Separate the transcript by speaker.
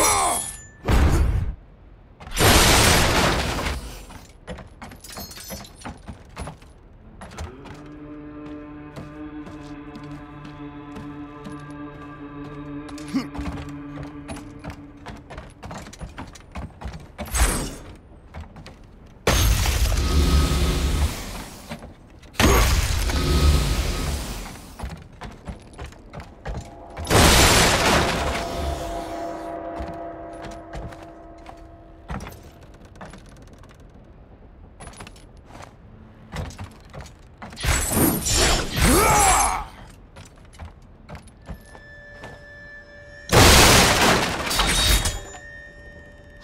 Speaker 1: Bah!